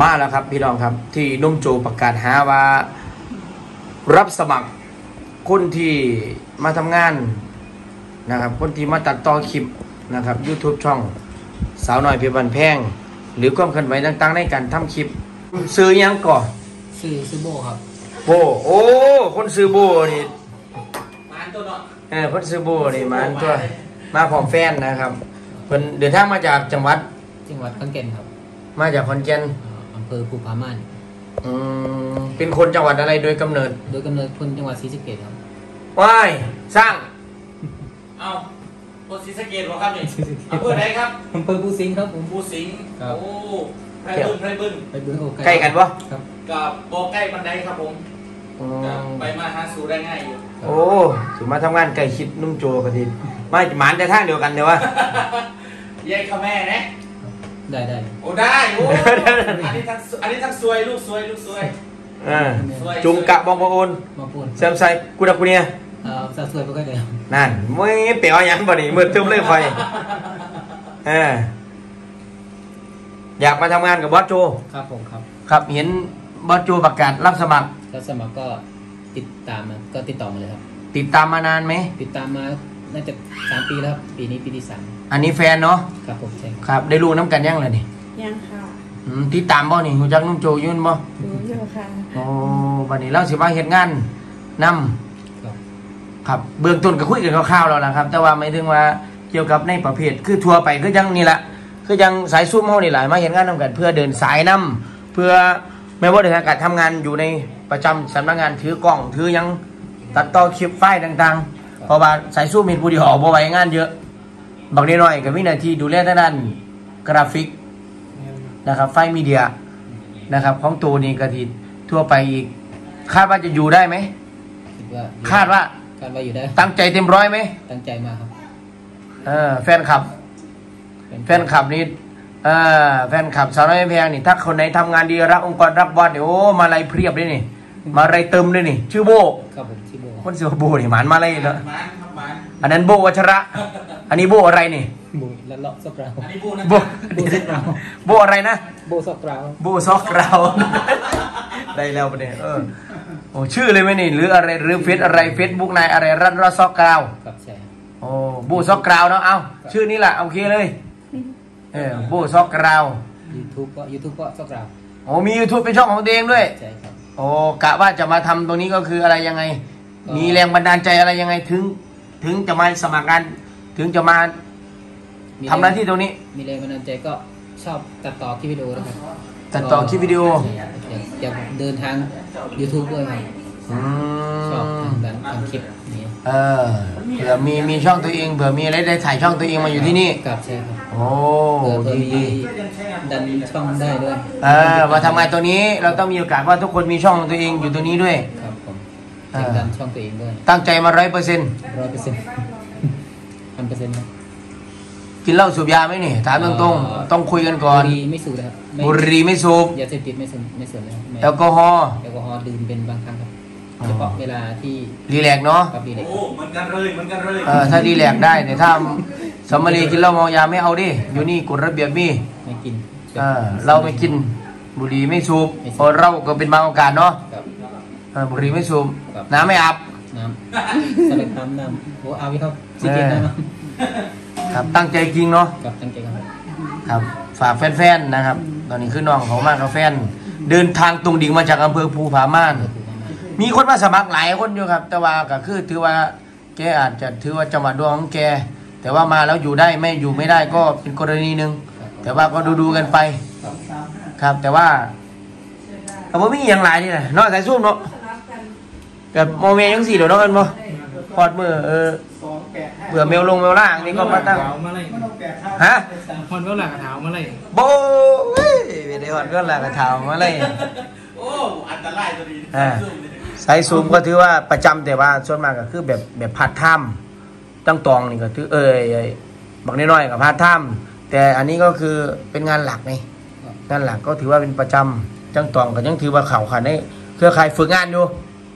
มาแล้วครับพี่น้องครับ ที่นุ่มโจประกาศหาว่า รับสมัครคนที่มาทำงานนะครับ คนที่มาตัดต่อคลิปนะครับ YouTube ช่องสาวน้อยเพียบันแพง หรือความเคลื่อนไหวต่างๆ ในการทำคลิป ซื้อหยังก่อนชื่อซูโบครับ โบโอ้คนซื้อโบนี่มาตัวเนาะเออคนซื้อโบนี่มาอันตัวมาพร้อมแฟนนะครับเพิ่นเดินทางมาจากจังหวัดจังหวัดขอนแก่นครับ มาจากขอนแก่นเอ่ออำเภอภูผาม่านอืมเป็นคนจังหวัดอะไรโดยกำเนิดโดยกำเนิดคนจังหวัดศรีสะเกษครับว้ายสร้างเอาโพสีสะเกตหรอครับนี่อำเภอไหนครับอำเภอภูสิงห์ครับผม ภูสิงห์ครับ โอ้ไพบึ้งไพบึ้งไปเบื้องโอใกล้กันปะครับ กับโบใกล้บันไดครับผมอืก็มไปมาหาสู่ได้ง่ายอยู่โอ้ถือมาทำงานใกล้ชิดนุ่มโจกันทีไม่หมานแต่ทางเดียวกันเดี๋ยววะยายข้าแม่นะ ได้ได้โอ้ได้โอ้อันนี้ทั้งอันนี้ทั้งสวยลูกสวยลูกสวยเออจุงกะบองประโอนมาพูดแซมไซกูดักกูเนี่ยเอ่อสาวสวยไปก็ได้ครับนั่นไม่เปียวหยังบ่นี่มืดทึมเลยคอยเอออยากมาทำงานกับบอสโจครับผมครับ ครับเห็นบอสโจประกาศรับสมัครแล้วสมัครก็ติดตามมาก็ติดต่อมาเลยครับ ติดตามมานานไหมติดตามมา น่าจะสามปีแล้วครับปีนี้ปีที่สามอันนี้แฟนเนาะครับผมใช่ครับครับ ได้รู้น้ำกันยังเลยนี่ยังค่ะอืมติดตามบ่นี่หูจักนุ่มโจอยุ่นบ่ดูอยู่ค่ะโอ้บัดนี้เราสิมาเฮ็ดงานนํครับครับ เบื้องต้นก็คุยกันคร่าวๆแล้วล่ะครับ แต่ว่าไม่ถึงว่าเกี่ยวกับในประเภทคือทัวร์ไปคือจังนี่แหละคือจังสายซุ่มเฮานี่แหละมาเฮ็ดงานนํกัน เพื่อเดินสายนํเพื่อแม้ว่าในการทำงานอยู่ในประจำสำนักงานถือกล้องถือหยังตัดต่อคลิปไฟล์ต่างๆ เพราะว่าสายสู้มีผู้ที่ออกบ่ไหวงานเยอะบางนิดหน่อยก็มีหน้าที่ดูแลทางด้านกราฟิกนะครับ ไฟล์มีเดียนะครับ ของตัวนี้ก็ทีทั่วไปอีก คาดว่าจะอยู่ได้ไหมคิดว่าคาดว่าคาดว่าอยู่ได้ ตั้งใจเต็มร้อยไหมตั้งใจมากครับเออแฟนคลับ แฟนคลับนี่เออแฟนคลับสาวน้อยแพงนี่ถ้าคนไหนทำงานดีรักองค์กรรับบอสเนี่ยโอ้มาอะไรเพียบเลยนี่ มาอะไรเติมเลยนี่ ชื่อโบครับผมที่โบ คนเสือโบนี่หมานมาอะไรเนาะหมานครับหมานอันนั้นโบวัชระ อันนี้โบอะไรนี่ โบและเลาะซอกเราอันนี้บูนะโบโบซอกเราโบอะไรนะ โบซอกเราโบซอกเราได้แล้วประเดี๋ยวเออโอ้ชื่อเลยไหมนี่ หรืออะไรหรือเฟซอะไรเฟซบุ๊กนายอะไรรันรอซอกกราวครับใช่ครับโอ้โบซอกกราวเนาะเอาชื่อนี้แหละโอเคเลยเออโบซอกกราวยูทูบก็ยูทูบก็ซอกเราโอ้มี YouTube เป็นช่องของตัวเองด้วยใช่ครับโอ้กะว่าจะมาทำตรงนี้ก็คืออะไรยังไงก็ มีแรงบันดาลใจอะไรยังไงถึง ถึงจะมาสมัครงานถึงจะมาทำหน้าที่ตรงนี้ มีแรงบันดาลใจก็ชอบตัดต่อคลิปวิดีโอนะครับตัดต่อคลิปวิดีโออยากอยากเดินทาง YouTube ด้วยครับอืชอบมทางการทำคลิปนี้เออเผื่อมีมีช่องตัวเองเผื่อมีอะไรได้ถ่ายช่องตัวเองมาอยู่ที่นี่กับใช่ครับโอ้เพื่อเพื่อดีมีดีดันช่องได้ด้วยเออมาทำงานตัวนี้เราต้องมีโอกาสว่าทุกคนมีช่องของตัวเองอยู่ตัวนี้ด้วย ครับผมอ่าดันช่องตัวเองด้วย ตั้งใจมาร้อยเปอร์เซ็นต์ร้อยเปอร์เซ็นต์พันเปอร์เซ็นต์ครับกินเหล้าสูบยาไหมนี่ถามตรงๆ ต้องคุยกันก่อน บุหรี่ไม่สูบเลยครับไม่บุหรี่ไม่สูบยาเสพติดไม่สูบไม่สูบเลยครับไม่แอลกอฮอล์แอลกอฮอล์ดื่มเป็นบางครั้งครับอ๋อเฉพาะเวลาที่ relax เนาะกับ relax โอ้เหมือนกันเลยเหมือนกันเลยเออถ้า relax ได้แต่ถ้าสมรีกินเหล้าเมายาไม่เอาดิอยู่นี่กฎระเบียบมีไม่กินเออเราไม่กินบุหรี่ไม่สูบเพราะเราก็เป็นบางโอกาสเนาะ กับเออบุหรี่ไม่สูบครับ น้ำไม่อาบน้ำสลัดน้ำน้ำโอ้เอาไว้ครับสิเกตน้ำครับตั้งใจจริงเนาะกับตั้งใจครับครับ ฝากแฟนๆนะครับ ตอนนี้คือน้องเขามากกับแฟน เดินทางตรงดิ่งมาจากอำเภอภูผาม่าน มีคนมาสมัครหลายคนอยู่ครับ แต่ว่าก็คือถือว่าแกอาจจะถือว่าจังหวะดวงของแก แต่ว่ามาแล้วอยู่ได้ไม่อยู่ไม่ได้ก็เป็นกรณีหนึ่งแต่ว่าก็ดูดูๆกันไป ครับแต่ว่าเอาบ่มีอย่างหลายนี่แหละเนาะสายซุ่มเนาะ กับโมเมยังสี่เดี๋ยวเนาะกันบ่พอดมือเออเบื่อเมลลงเมลล่างนี่ก็มาตั้งมาเลยฮะฮอนก็หลักเท้ามาเลยโบ้ยวิดีโอก็หลักกระถามมาเลยโอ้อันตรายตัวนี้อ่าสายซูมก็ถือว่าประจำแต่ว่าส่วนมากก็คือแบบแบบพาร์ทไทม์ตั้งตองนี่ก็ถือเอ้ยเอ้ยบางน้อยๆกับพาร์ทไทม์แต่อันนี้ก็คือเป็นงานหลักไงงานหลักก็ถือว่าเป็นประจำจังตองก็ยังถือว่าเข่าขันในเครือข่ายฝึกงานอยู่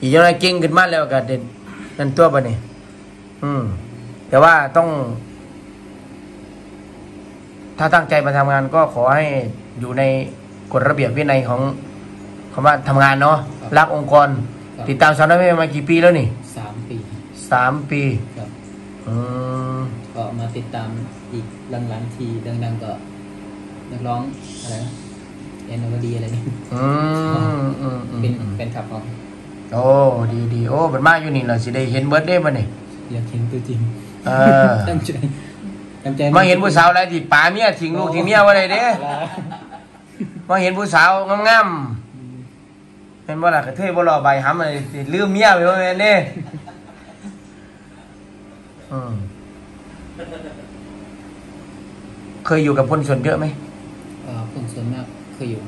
อีกอย่างไรเก่งขึ้นมาแล้วก็เด่นนั่นตัวปะนี่อืม แต่ว่าต้อง ถ้าตั้งใจมาทำงานก็ขอให้อยู่ในกฎระเบียบวินัยของคำว่าทำงานเนาะรักองค์กร ติดตามสาวน้อยเพชรบ้านแพงมากี่ปีแล้วนี่สามปีสามปีครับอืมก็มาติดตามอีกหลังๆทีดังๆก็นักร้องอะไรนะเอ็นโอดีอะไรนี่อืมอืมอืมเป็นอืมเป็นขับของ โอ้ดีดีโอ้เป็นมาอยู่นี่เหราสิได้เห็นเบิร์ดเด้มาเนี่ยอยากเห็นตัวจริงเออตั้งใจตั้งใจมาเห็นผู้สาวอะไรที่ป่าเมียทิ้งลูกทิ้งเมียไว้เลยเด้มาเห็นผู้สาวงามๆเป็นบ่ล่ะกระเทยบ่รอใบหำเลยสิลืมเมียไปว่าแม่นเด้อืมเคยอยู่กับคนส่วนเยอะไหมเอ่อคนส่วนมากเคยอยู่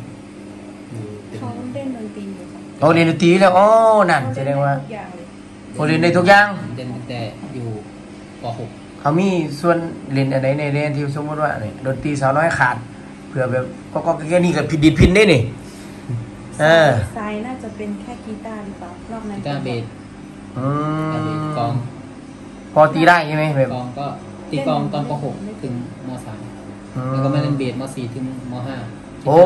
อยู่เป็นเขาเล่นดนตรีอยู่ค่ะ โอ้เรียนดนตรีแล้วอ๋อนั่นแสดงว่าทุกอย่างเลยโอ้เรียนได้ทุกอย่างเล่นตั้งแต่อยู่ปเขามีส่วนเรียนอะไรในเรียนที่สมมติว่าเนี่ยดนตรีสาวน้อยขาด เผื่อแบบก็ก็แค่นี้กับผิดดีดพินได้นี่เออทรายน่าจะเป็นแค่กีตาร์หรือเปล่านอก .6 นั้นกีตาร์เบสอืกีตาร์เบสมกลอง พอตีได้ใช่ไหมแบบกลองก็ตีกลองตอนป .6 ถึงมอื .3 แล้วก็มาเล่นเบสม .4 ถึงม .5 โอ้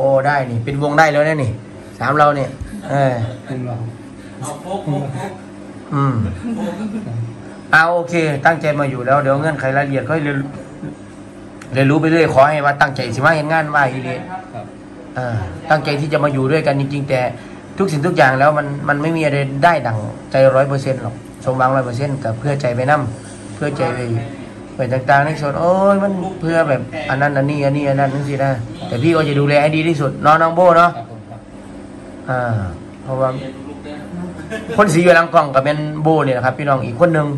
โอ้ได้นี่ เป็นวงได้แล้วนะนี่สามเราเนี่ย เออคุณลองเอาโฟกโฟกโฟกอืมเอาโอเค ตั้งใจมาอยู่แล้วเดี๋ยวเงื่อนไขรายละเอียดก็เรียนเรียนรู้ไปเรื่อยขอให้ว่าตั้งใจสิว่าเห็นงานว่าอีเดียครับเออตั้งใจที่จะมาอยู่ด้วยกันจริงๆแต่ทุกสิ่งทุกอย่างแล้วมันมันไม่มีอะไรได้ดังใจร้อยเปอร์เซ็นต์หรอกสมหวังร้อยเปอร์เซ็นต์กับเพื่อใจไปนั่เพื่อใจไปไปต่างๆในส่วนโอ้ยมันเพื่อแบบอันนั้นอันนี้อันนี้อันนั้นนั่นสินะแต่พี่ก็จะดูแลให้ดีที่สุดเน้องน้องโบเนาะครับผมครับ อ่า เพราะว่าเรียนลูกเนี่ยคนสีอยู่หลังกล้องกับเป็นโบเนี่ยนะครับ พี่น้องอีกคนหนึ่ง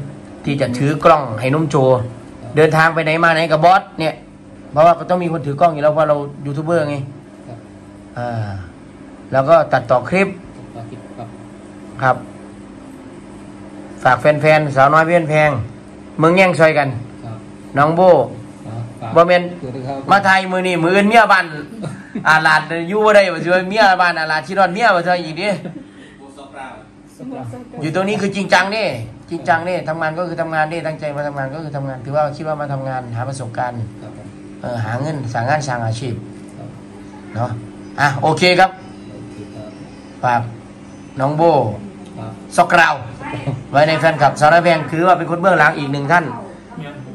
ที่จะถือกล้องให้นุ่มโจ เดินทางไปไหนมาไหนกับบอสเนี่ย เพราะว่าก็ต้องมีคนถือกล้องอยู่แล้วเพราะเรายูทูบเบอร์ไงครับอ่า แล้วก็ตัดต่อคลิปก็คิดครับครับ ฝากแฟนๆสาวน้อยเพี้ยนแพงเมืองแย่งซอยกันครับน้องโบอ๋อฝาก บ่แม่นคือที่เขามาไทยมือนี่มืออื่นเมียบ้านอาลาดอยู่บ่ได้บ่สิว่าเมียบ้านอาลาดชิรอนเมียบ่เท่าอีกดิโบสกราวอยู่ตรงนี้คือจริงจังนี่จริงจังนี่ทำงานก็คือทำงานนี่ตั้งใจมาทำงานก็คือทำงานถือว่าคิดว่ามาทำงานหาประสบการณ์ครับผมเออหาเงินสร้างงานสร้างอาชีพครับเนาะอะโอเคครับโอเคครับฝากน้องโบครับซอกกราวไว้ในแฟนคลับสาวน้อยแพงคือว่าเป็นคนเบื้องหลังอีกหนึ่งท่าน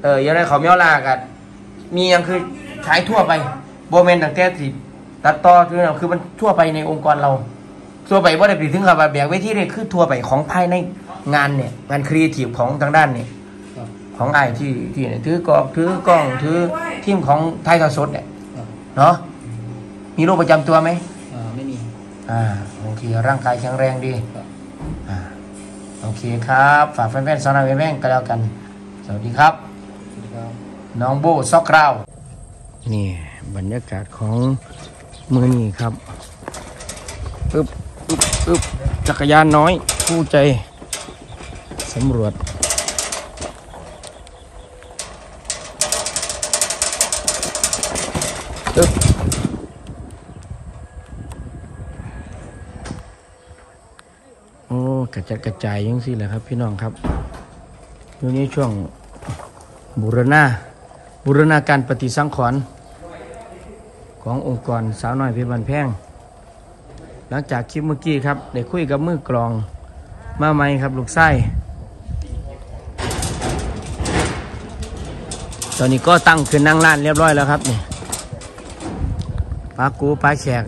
เออยังได้เขาเมียวลากัน มียังคือใช้ทั่วไปโบเมนต่างแต่สิตัดต่อคือคือมันทั่วไปในองค์กรเรา ทั่วไปว่าได้ไปถึงกับว่าแบกไว้ที่นี่คือทั่วไปของภายในงานเนี่ยงานครีเอทีฟของทางด้านเนี่ยครับของไอ้ที่ที่เนี่ยถือกล้องถือกล้องถือทีมของไทยทอดสดเนี่ยครับเนาะมีโรคประจำตัวไหมอ่าไม่มี อ่าโอเคร่างกายแข็งแรงดีครับอ่าโอเคครับ ฝากแฟนๆสาวน้อยแม่งก็แล้วกัน สวัสดีครับสวัสดีครับ น้องโบซอกราวนี่บรรยากาศของมือนี่ครับอึบอึบอึบจักรยานน้อยคู่ใจสำรวจอึบโอ้กระจัดกระจายยังสิแหละครับพี่น้องครับอยู่นี้ช่วงบูรณา บูรณาการปฏิสังขรณ์ขององค์กรสาวน้อยเพชรบันแพงหลังจากคลิปเมื่อกี้ครับได้คุยกับมือกลองมาไหมครับลูกไส้ตอนนี้ก็ตั้งขึ้นนั่งร้านเรียบร้อยแล้วครับนี่ปลากูปลาแขก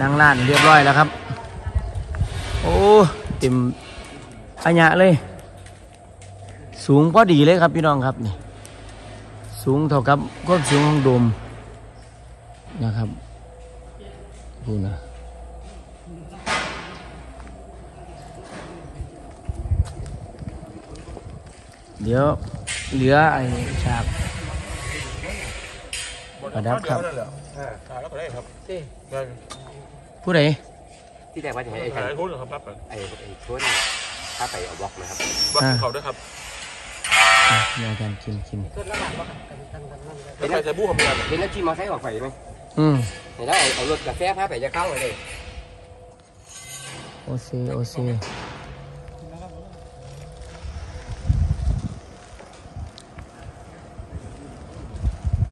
นั่งร้านเรียบร้อยแล้วครับ โอ้เต็มอัญญะเลย สูงพอดีเลยครับพี่น้องครับนี่สูงเท่ากับความสูงของโดมนะครับดูนะเดี๋ยวเหลือไอ้ฉากประดับครับแล้วก็ได้ครับผู้ใดที่แรกว่าจะให้ไอ้ถ่าท่ายนทุนครับปั๊บไอ้ไอ้ชวนถ้าไปเอาบล็อกนะครับบักเขาด้วยครับ อะเดี๋ยวกันกินกินแล้วใครจะบู้ทำงานเห็นแล้วขี่มอเตอร์ไซค์ออกไปไหมอืมเห็นแล้วเอาเอารถกาแฟพาไปจะเข้าเลยโอเซโอเซ